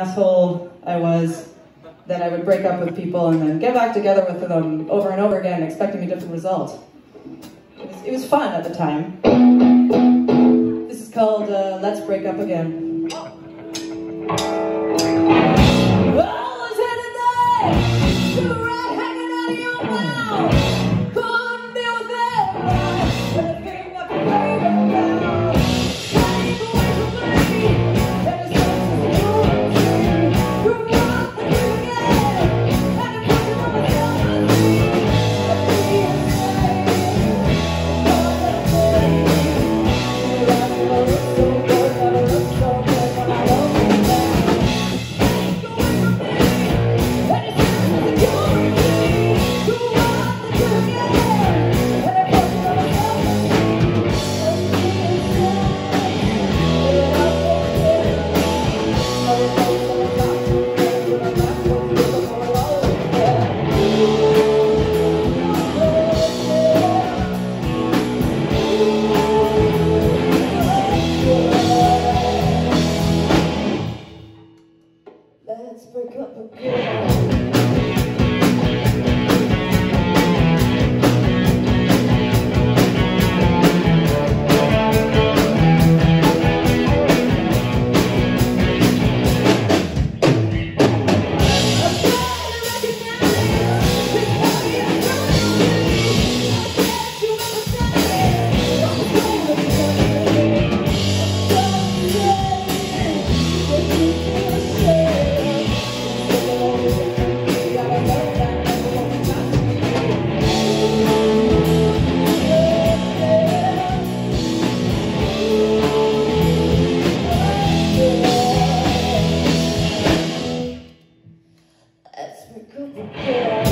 asshole I was that I would break up with people and then get back together with them over and over again, expecting a different result. It was, it was fun at the time. This is called uh, Let's Break Up Again. As we go to